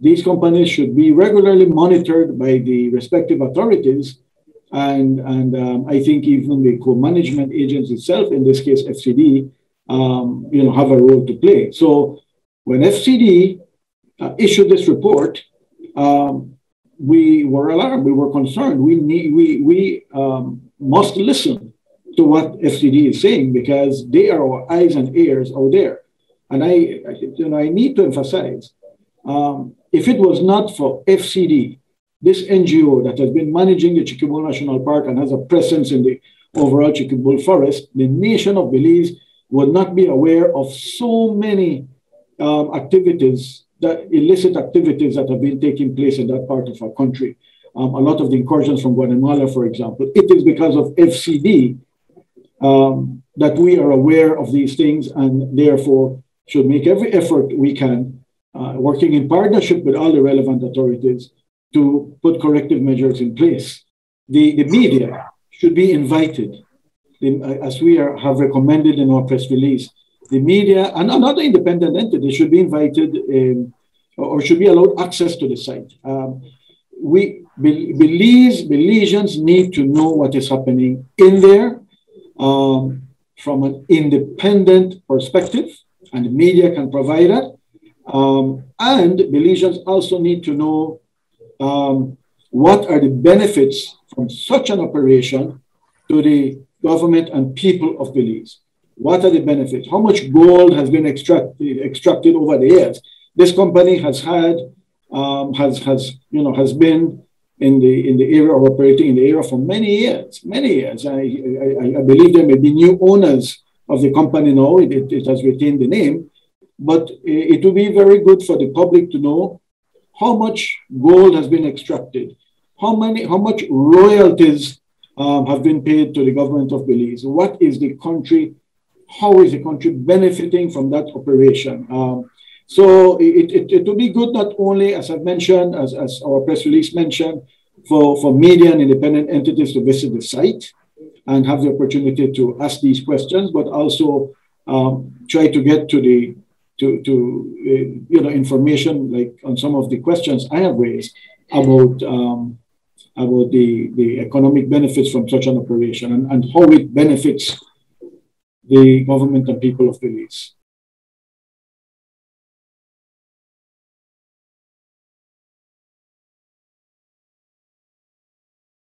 these companies should be regularly monitored by the respective authorities. And, and um, I think even the co-management agents itself, in this case FCD, um, you know, have a role to play. So when FCD uh, issued this report, um, we were alarmed, we were concerned. We need, we, we um, must listen to what FCD is saying because they are our eyes and ears out there. And I, you know, I need to emphasize, um, if it was not for FCD, this NGO that has been managing the Chiquibul National Park and has a presence in the overall Chiquibul Forest, the nation of Belize would not be aware of so many um, activities, that illicit activities that have been taking place in that part of our country. Um, a lot of the incursions from Guatemala, for example, it is because of FCD um, that we are aware of these things and therefore should make every effort we can, working in partnership with all the relevant authorities to put corrective measures in place. The, the media should be invited, in, uh, as we are, have recommended in our press release. The media and another independent entity should be invited um, or should be allowed access to the site. Um, we Belize, Belizeans need to know what is happening in there um, from an independent perspective, and the media can provide that. Um, and Belizeans also need to know um, what are the benefits from such an operation to the government and people of Belize. What are the benefits? How much gold has been extracted, extracted over the years? This company has had, um, has, has, you know, has been in the in the area of operating in the area for many years, many years. I, I, I believe there may be new owners of the company now. It, it has retained the name, but it will be very good for the public to know how much gold has been extracted, how many, how much royalties um, have been paid to the government of Belize. What is the country? How is the country benefiting from that operation? Um, so it, it, it will be good not only, as I've mentioned, as, as our press release mentioned, for, for media and independent entities to visit the site and have the opportunity to ask these questions, but also um, try to get to the to, to uh, you know information like on some of the questions I have raised about um, about the, the economic benefits from such an operation and, and how it benefits the government and people of Belize.